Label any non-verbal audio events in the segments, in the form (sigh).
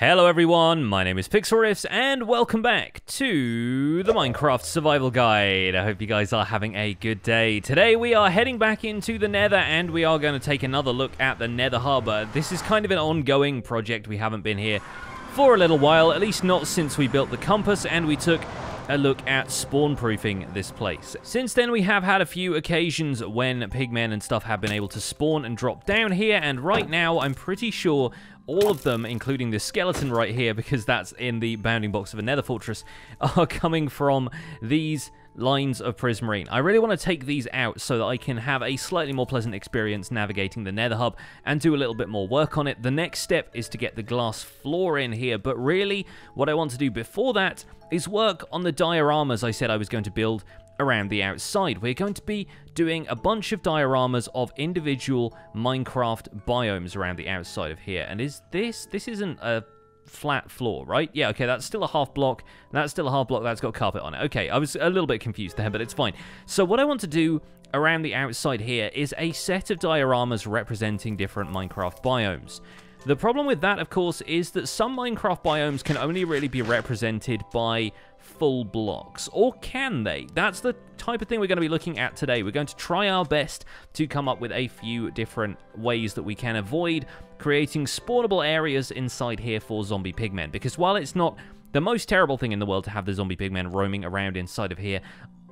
Hello everyone, my name is Pixel and welcome back to the Minecraft Survival Guide. I hope you guys are having a good day. Today we are heading back into the Nether and we are going to take another look at the Nether. Uh, this is kind of an ongoing project. We haven't been here for a little while, at least not since we built the compass and we took a look at spawn proofing this place. Since then, we have had a few occasions when pigmen and stuff have been able to spawn and drop down here, and right now, I'm pretty sure all of them, including this skeleton right here, because that's in the bounding box of a nether fortress, (laughs) are coming from these lines of prismarine. I really want to take these out so that I can have a slightly more pleasant experience navigating the nether hub and do a little bit more work on it. The next step is to get the glass floor in here, but really what I want to do before that is work on the dioramas I said I was going to build around the outside. We're going to be doing a bunch of dioramas of individual Minecraft biomes around the outside of here. And is this, this isn't a flat floor, right? Yeah, okay, that's still a half block. That's still a half block that's got carpet on it. Okay, I was a little bit confused there, but it's fine. So what I want to do around the outside here is a set of dioramas representing different Minecraft biomes. The problem with that, of course, is that some Minecraft biomes can only really be represented by full blocks. Or can they? That's the type of thing we're going to be looking at today. We're going to try our best to come up with a few different ways that we can avoid creating spawnable areas inside here for zombie pigmen. Because while it's not the most terrible thing in the world to have the zombie pigmen roaming around inside of here,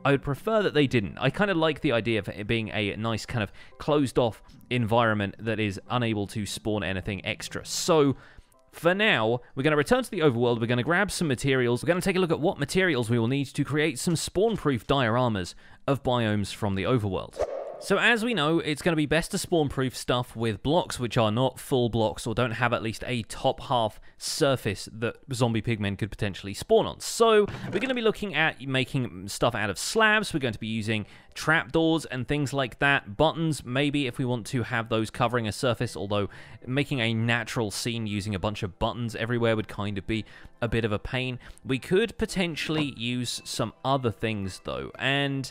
I would prefer that they didn't. I kind of like the idea of it being a nice kind of closed off environment that is unable to spawn anything extra. So for now, we're going to return to the overworld, we're going to grab some materials, we're going to take a look at what materials we will need to create some spawn-proof dioramas of biomes from the overworld. So as we know, it's going to be best to spawn-proof stuff with blocks which are not full blocks or don't have at least a top half surface that zombie pigmen could potentially spawn on. So we're going to be looking at making stuff out of slabs. We're going to be using trapdoors and things like that. Buttons, maybe if we want to have those covering a surface, although making a natural scene using a bunch of buttons everywhere would kind of be a bit of a pain. We could potentially use some other things though, and...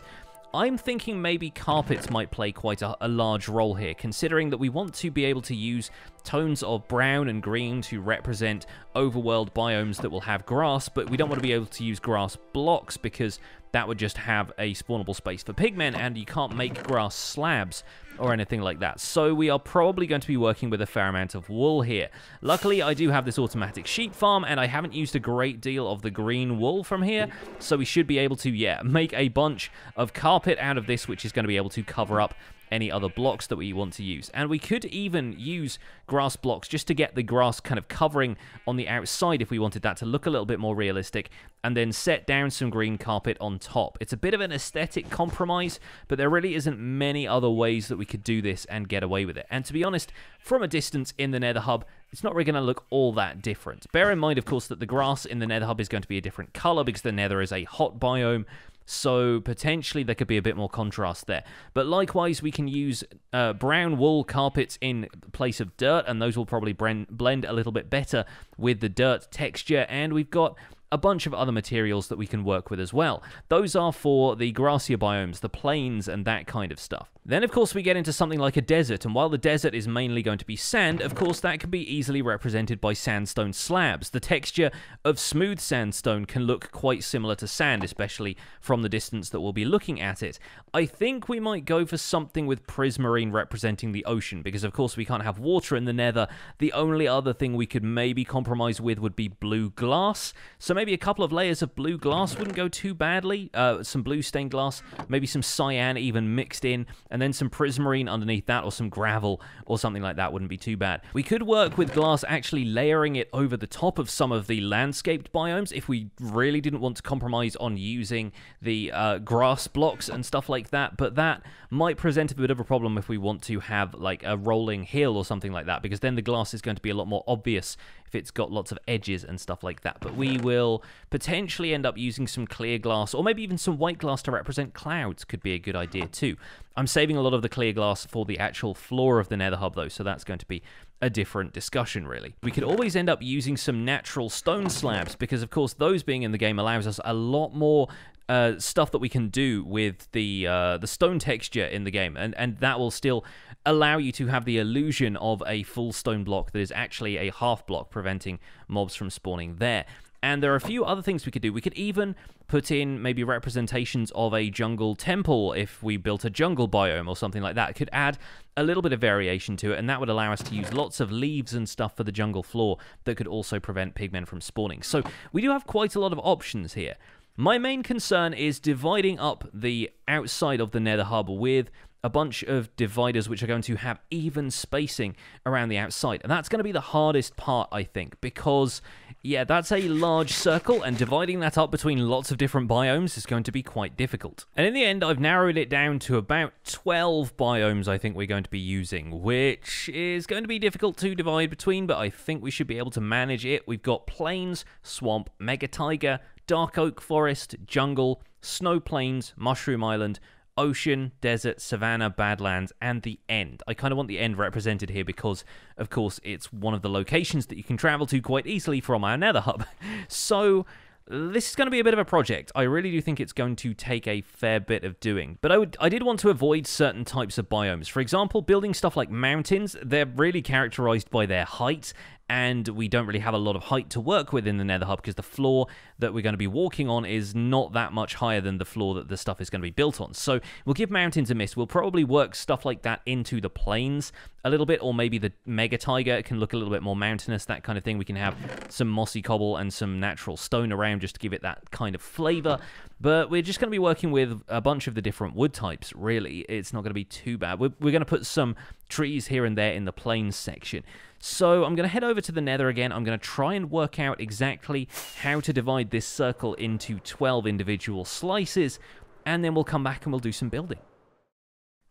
I'm thinking maybe carpets might play quite a, a, large role here, considering that we want to be able to use tones of brown and green to represent overworld biomes that will have grass, but we don't want to be able to use grass blocks because that would just have a spawnable space for pigmen, and you can't make grass slabs or anything like that. So we are probably going to be working with a fair amount of wool here. Luckily, I do have this automatic sheep farm, and I haven't used a great deal of the green wool from here, so we should be able to, yeah, make a bunch of carpet out of this, which is going to be able to cover up any other blocks that we want to use. And we could even use grass blocks just to get the grass kind of covering on the outside if we wanted that to look a little bit more realistic, and then set down some green carpet on top. It's a bit of an aesthetic compromise, but there really isn't many other ways that we could do this and get away with it. And to be honest, from a distance in the Nether Hub, it's not really going to look all that different. Bear in mind, of course, that the grass in the Nether Hub is going to be a different color because the Nether is a hot biome, so potentially there could be a bit more contrast there. But likewise, we can use uh, brown wool carpets in place of dirt, and those will probably blend a little bit better with the dirt texture. And we've got a bunch of other materials that we can work with as well. Those are for the grassier biomes, the plains, and that kind of stuff. Then, of course, we get into something like a desert, and while the desert is mainly going to be sand, of course, that can be easily represented by sandstone slabs. The texture of smooth sandstone can look quite similar to sand, especially from the distance that we'll be looking at it. I think we might go for something with prismarine representing the ocean, because, of course, we can't have water in the nether. The only other thing we could maybe compromise with would be blue glass, so maybe a couple of layers of blue glass wouldn't go too badly. Uh, some blue stained glass, maybe some cyan even mixed in, and then some prismarine underneath that, or some gravel, or something like that wouldn't be too bad. We could work with glass actually layering it over the top of some of the landscaped biomes if we really didn't want to compromise on using the uh, grass blocks and stuff like that, but that might present a bit of a problem if we want to have like a rolling hill or something like that, because then the glass is going to be a lot more obvious if it's got lots of edges and stuff like that. But we will potentially end up using some clear glass, or maybe even some white glass to represent clouds could be a good idea too. I'm saving a lot of the clear glass for the actual floor of the nether hub though, so that's going to be a different discussion, really. We could always end up using some natural stone slabs, because of course those being in the game allows us a lot more uh, stuff that we can do with the uh, the stone texture in the game, and and that will still allow you to have the illusion of a full stone block that is actually a half block, preventing mobs from spawning there. And there are a few other things we could do. We could even put in maybe representations of a jungle temple if we built a jungle biome or something like that. Could add a little bit of variation to it, and that would allow us to use lots of leaves and stuff for the jungle floor that could also prevent pigmen from spawning. So we do have quite a lot of options here. My main concern is dividing up the outside of the nether hub with a bunch of dividers which are going to have even spacing around the outside. And that's going to be the hardest part, I think, because, yeah, that's a large circle, and dividing that up between lots of different biomes is going to be quite difficult. And in the end, I've narrowed it down to about 12 biomes I think we're going to be using, which is going to be difficult to divide between, but I think we should be able to manage it. We've got plains, swamp, mega taiga, dark oak forest, jungle, snow plains, mushroom island, ocean, desert, savannah, badlands, and the end. I kind of want the end represented here because, of course, it's one of the locations that you can travel to quite easily from our nether hub. (laughs) So this is going to be a bit of a project. I really do think it's going to take a fair bit of doing. But I would I did want to avoid certain types of biomes. For example, building stuff like mountains, they're really characterized by their height and we don't really have a lot of height to work with in the nether hub because the floor that we're going to be walking on is not that much higher than the floor that the stuff is going to be built on. So we'll give mountains a miss. We'll probably work stuff like that into the plains a little bit, or maybe the mega taiga can look a little bit more mountainous, that kind of thing. We can have some mossy cobble and some natural stone around just to give it that kind of flavor. But we're just going to be working with a bunch of the different wood types, really. It's not going to be too bad. We're, we're going to put some trees here and there in the plains section. So I'm going to head over to the nether again. I'm going to try and work out exactly how to divide this circle into 12 individual slices, and then we'll come back and we'll do some building.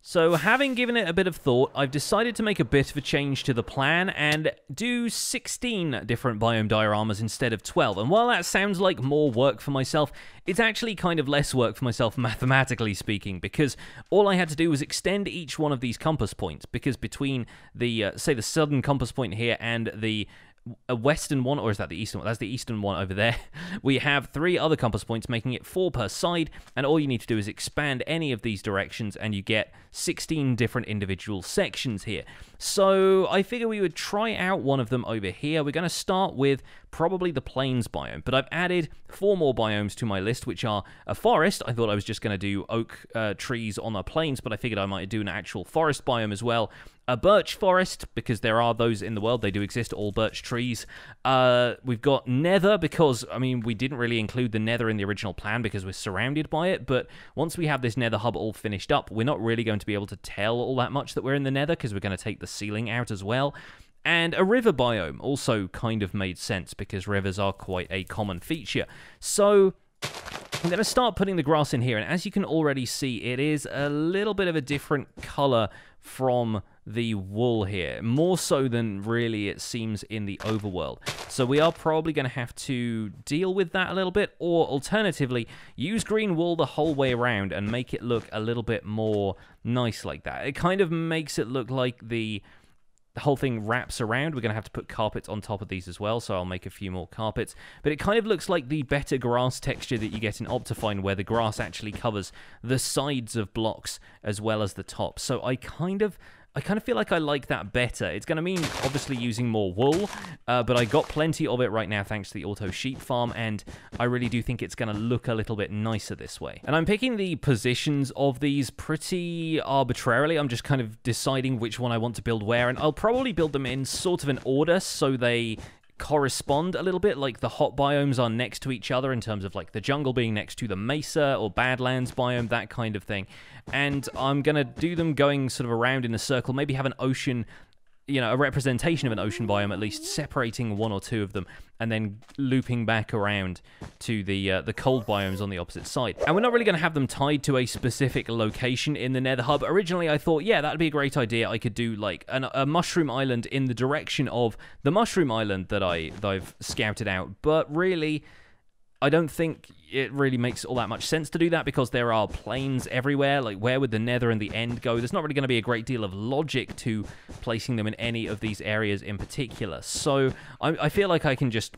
So having given it a bit of thought, I've decided to make a bit of a change to the plan and do 16 different biome dioramas instead of 12. And while that sounds like more work for myself, it's actually kind of less work for myself (laughs) mathematically speaking because all I had to do was extend each one of these compass points because between the, uh, say the southern compass point here and the a western one, or is that the eastern one? That's the eastern one over there. (laughs) We have three other compass points, making it four per side, and all you need to do is expand any of these directions, and you get 16 different individual sections here. So I figure we would try out one of them over here. We're going to start with probably the plains biome, but I've added four more biomes to my list, which are a forest. I thought I was just going to do oak uh, trees on the plains, but I figured I might do an actual forest biome as well. A birch forest, because there are those in the world, they do exist, all birch trees. Uh, we've got nether, because, I mean, we didn't really include the nether in the original plan because we're surrounded by it, but once we have this nether hub all finished up, we're not really going to be able to tell all that much that we're in the nether, because we're going to take the ceiling out as well. And a river biome also kind of made sense because rivers are quite a common feature. So I'm going to start putting the grass in here, and as you can already see, it is a little bit of a different color from the wool here, more so than really it seems in the overworld. So we are probably going to have to deal with that a little bit, or alternatively, use green wool the whole way around and make it look a little bit more nice like that. It kind of makes it look like the the whole thing wraps around. We're going to have to put carpets on top of these as well, so I'll make a few more carpets. But it kind of looks like the better grass texture that you get in Optifine, where the grass actually covers the sides of blocks as well as the top. So I kind of I kind of feel like I like that better. It's going to mean, obviously, using more wool, uh, but I got plenty of it right now thanks to the auto sheep farm, and I really do think it's going to look a little bit nicer this way. And I'm picking the positions of these pretty arbitrarily. I'm just kind of deciding which one I want to build where, and I'll probably build them in sort of an order so they correspond a little bit like the hot biomes are next to each other in terms of like the jungle being next to the mesa or badlands biome that kind of thing. And i'm going to do them going sort of around in a circle maybe have an ocean you know, a representation of an ocean biome, at least separating one or two of them, and then looping back around to the uh, the cold biomes on the opposite side. And we're not really going to have them tied to a specific location in the Nether Hub. Originally, I thought, yeah, that'd be a great idea. I could do like an, a mushroom island in the direction of the mushroom island that I that I've scouted out, but really. I don't think it really makes all that much sense to do that because there are planes everywhere. Like, where would the nether and the end go? There's not really going to be a great deal of logic to placing them in any of these areas in particular. So, I, I feel like I can just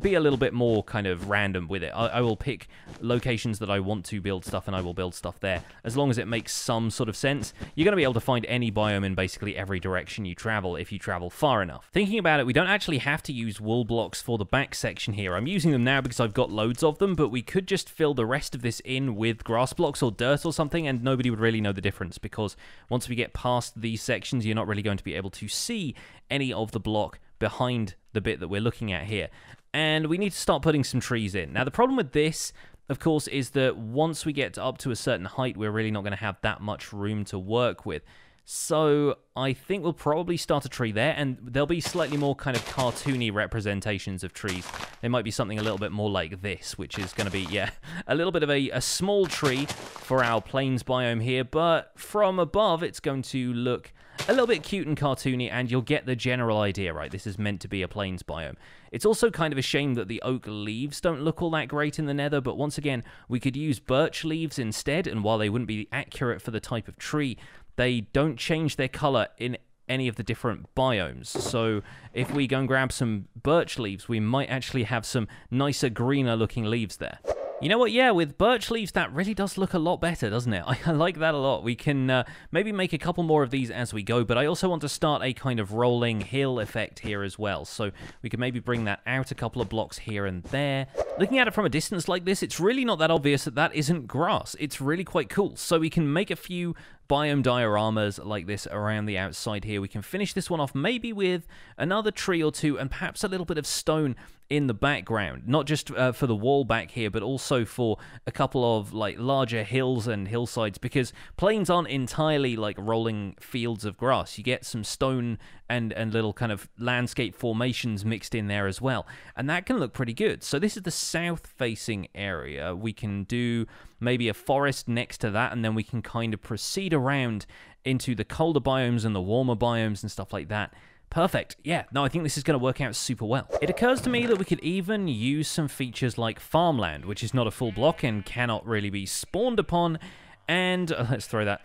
be a little bit more kind of random with it. I, I will pick locations that I want to build stuff and I will build stuff there. As long as it makes some sort of sense, you're going to be able to find any biome in basically every direction you travel if you travel far enough. Thinking about it, we don't actually have to use wool blocks for the back section here. I'm using them now because I've got loads of them, but we could just fill the rest of this in with grass blocks or dirt or something and nobody would really know the difference because once we get past these sections, you're not really going to be able to see any of the block behind the bit that we're looking at here. And we need to start putting some trees in. Now, the problem with this of course, is that once we get up to a certain height, we're really not going to have that much room to work with. So I think we'll probably start a tree there, and there'll be slightly more kind of cartoony representations of trees. There might be something a little bit more like this, which is going to be, yeah, (laughs) a little bit of a, a small tree for our plains biome here, but from above it's going to look a little bit cute and cartoony, and you'll get the general idea, right? This is meant to be a plains biome. It's also kind of a shame that the oak leaves don't look all that great in the nether, but once again, we could use birch leaves instead, and while they wouldn't be accurate for the type of tree, they don't change their color in any of the different biomes. So if we go and grab some birch leaves, we might actually have some nicer, greener looking leaves there. You know what? Yeah, with birch leaves, that really does look a lot better, doesn't it? (laughs) I like that a lot. We can uh, maybe make a couple more of these as we go, but I also want to start a kind of rolling hill effect here as well. So we can maybe bring that out a couple of blocks here and there. Looking at it from a distance like this, it's really not that obvious that that isn't grass. It's really quite cool. So we can make a few biome dioramas like this around the outside here. We can finish this one off maybe with another tree or two and perhaps a little bit of stone in the background, not just uh, for the wall back here, but also for a couple of like larger hills and hillsides because plains aren't entirely like rolling fields of grass. You get some stone and and little kind of landscape formations mixed in there as well, and that can look pretty good. So this is the south facing area. We can do maybe a forest next to that, and then we can kind of proceed around into the colder biomes and the warmer biomes and stuff like that. Perfect. Yeah, no, I think this is going to work out super well. It occurs to me that we could even use some features like farmland, which is not a full block and cannot really be spawned upon. And uh, let's throw that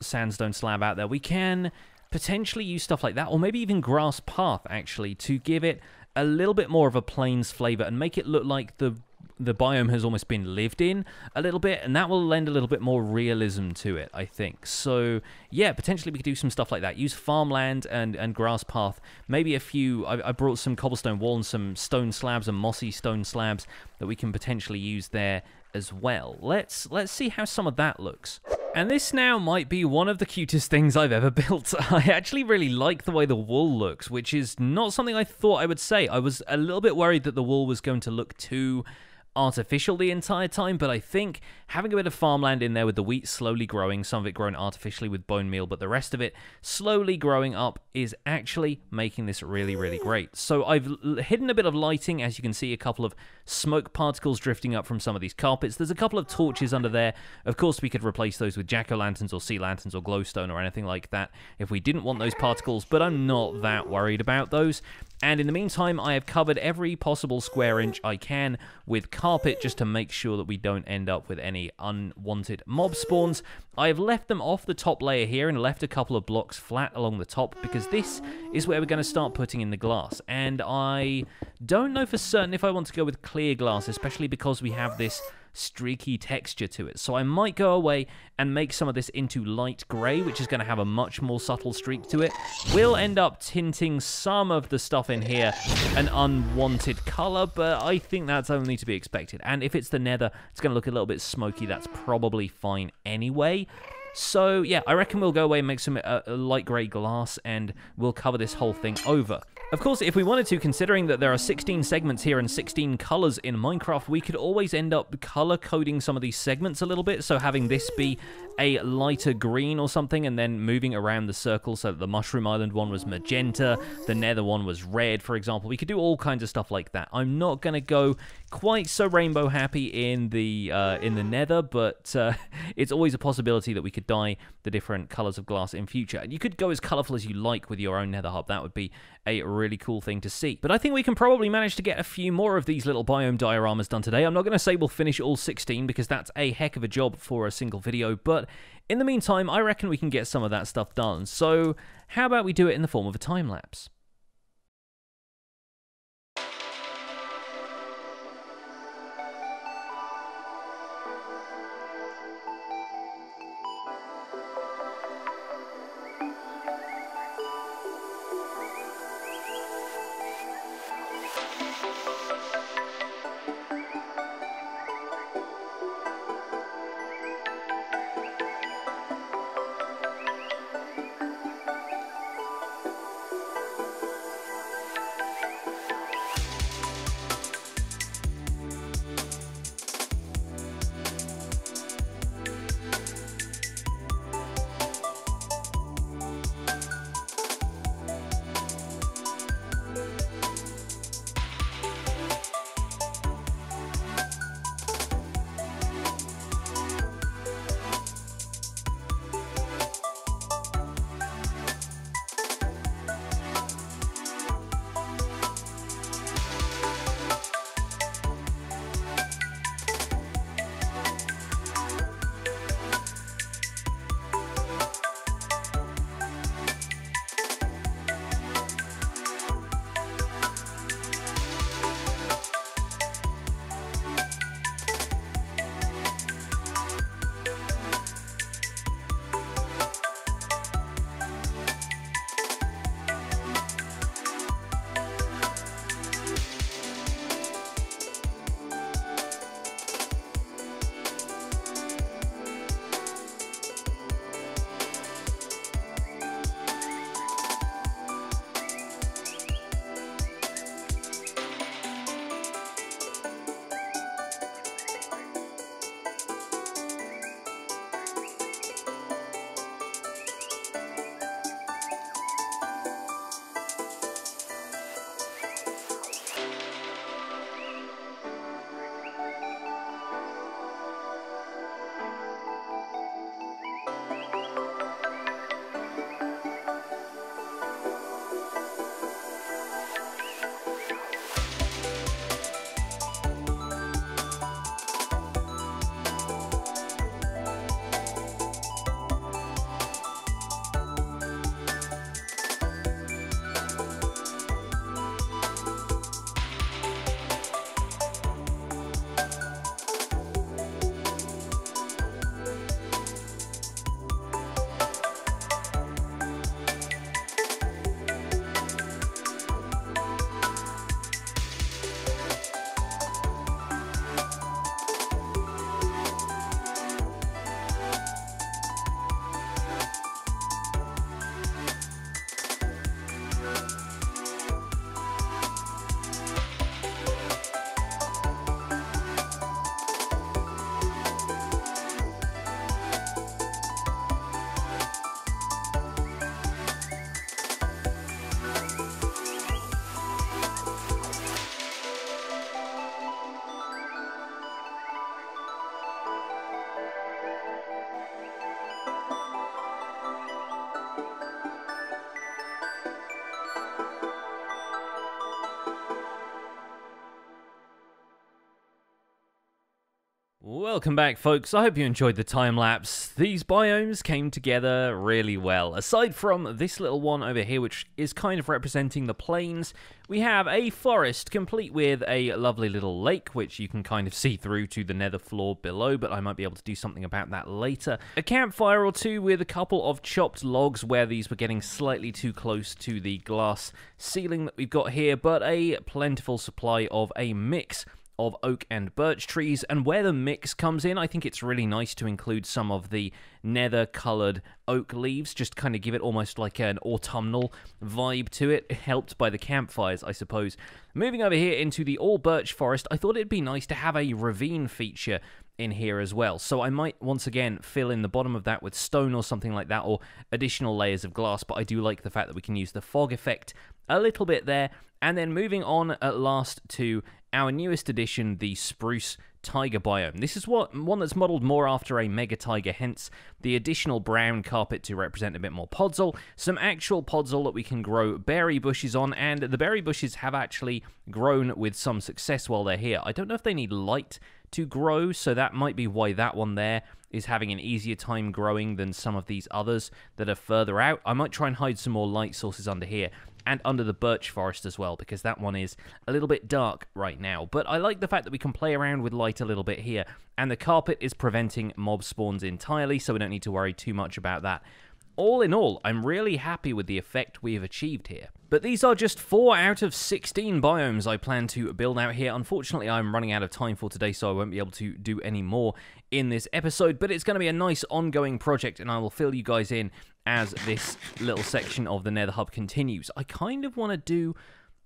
sandstone slab out there. We can potentially use stuff like that, or maybe even grass path, actually, to give it a little bit more of a plains flavor and make it look like the the biome has almost been lived in a little bit, and that will lend a little bit more realism to it, I think. So, yeah, potentially we could do some stuff like that. Use farmland and, and grass path. Maybe a few, I, I brought some cobblestone wall and some stone slabs and mossy stone slabs that we can potentially use there as well. Let's let's see how some of that looks. And this now might be one of the cutest things I've ever (laughs) built. I actually really like the way the wool looks, which is not something I thought I would say. I was a little bit worried that the wool was going to look too artificial the entire time, but I think having a bit of farmland in there with the wheat slowly growing, some of it grown artificially with bone meal, but the rest of it slowly growing up is actually making this really, really great. So I've hidden a bit of lighting, as you can see a couple of smoke particles drifting up from some of these carpets. There's a couple of torches under there. Of course, we could replace those with jack-o'-lanterns or sea lanterns or glowstone or anything like that if we didn't want those particles, but I'm not that worried about those. And in the meantime, I have covered every possible square inch I can with carpet just to make sure that we don't end up with any unwanted mob spawns. I have left them off the top layer here and left a couple of blocks flat along the top because this is where we're going to start putting in the glass. And I don't know for certain if I want to go with clear glass, especially because we have this streaky texture to it. So I might go away and make some of this into light grey, which is going to have a much more subtle streak to it. We'll end up tinting some of the stuff in here an unwanted colour, but I think that's only to be expected. And if it's the nether, it's going to look a little bit smoky. That's probably fine anyway. So yeah, I reckon we'll go away and make some uh, light grey glass and we'll cover this whole thing over. Of course, if we wanted to, considering that there are 16 segments here and 16 colors in Minecraft, we could always end up color coding some of these segments a little bit. So having this be a lighter green or something and then moving around the circle so that the Mushroom Island one was magenta, the Nether one was red, for example. We could do all kinds of stuff like that. I'm not going to go quite so rainbow happy in the uh, in the Nether, but uh, (laughs) it's always a possibility that we could dye the different colors of glass in future. And you could go as colorful as you like with your own Nether hub. That would be a really cool thing to see. But I think we can probably manage to get a few more of these little biome dioramas done today. I'm not going to say we'll finish all 16 because that's a heck of a job for a single video, but in the meantime, I reckon we can get some of that stuff done. So how about we do it in the form of a time lapse? Welcome back, folks. I hope you enjoyed the time lapse. These biomes came together really well. Aside from this little one over here, which is kind of representing the plains, we have a forest complete with a lovely little lake, which you can kind of see through to the nether floor below, but I might be able to do something about that later. A campfire or two with a couple of chopped logs where these were getting slightly too close to the glass ceiling that we've got here, but a plentiful supply of a mix of oak and birch trees and where the mix comes in I think it's really nice to include some of the nether colored oak leaves just kind of give it almost like an autumnal vibe to it helped by the campfires I suppose moving over here into the all birch forest I thought it'd be nice to have a ravine feature in here as well. So I might once again fill in the bottom of that with stone or something like that or additional layers of glass, but I do like the fact that we can use the fog effect a little bit there. And then moving on at last to our newest addition, the spruce taiga biome. This is what one that's modeled more after a mega taiga, hence the additional brown carpet to represent a bit more podzol, some actual podzol that we can grow berry bushes on, and the berry bushes have actually grown with some success while they're here. I don't know if they need light to grow, so that might be why that one there is having an easier time growing than some of these others that are further out. I might try and hide some more light sources under here and under the birch forest as well, because that one is a little bit dark right now. But I like the fact that we can play around with light a little bit here, and the carpet is preventing mob spawns entirely, so we don't need to worry too much about that. All in all, I'm really happy with the effect we have achieved here. But these are just 4 out of 16 biomes I plan to build out here. Unfortunately, I'm running out of time for today, so I won't be able to do any more in this episode, but it's going to be a nice ongoing project, and I will fill you guys in as this little section of the Nether Hub continues. I kind of want to do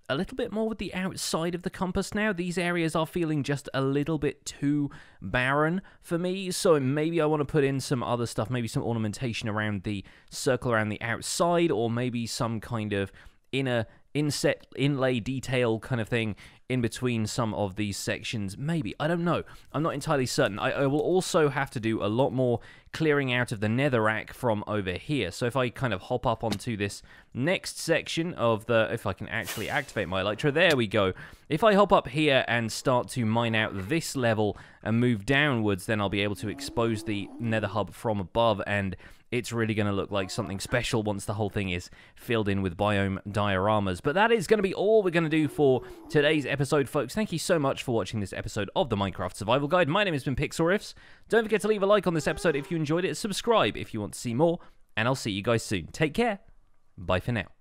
a little bit more with the outside of the compass now. These areas are feeling just a little bit too barren for me, so maybe I want to put in some other stuff, maybe some ornamentation around the circle around the outside, or maybe some kind of inner inset inlay detail kind of thing in between some of these sections? Maybe. I don't know. I'm not entirely certain. I, I, will also have to do a lot more clearing out of the netherrack from over here. So if i kind of hop up onto this next section of the if i can actually activate my elytra there we go. If i hop up here and start to mine out this level and move downwards then i'll be able to expose the nether hub from above and it's really going to look like something special once the whole thing is filled in with biome dioramas. But that is going to be all we're going to do for today's episode, folks. Thank you so much for watching this episode of the Minecraft Survival Guide. My name has been Pixlriffs. Don't forget to leave a like on this episode if you enjoyed it, subscribe if you want to see more, and I'll see you guys soon. Take care. Bye for now.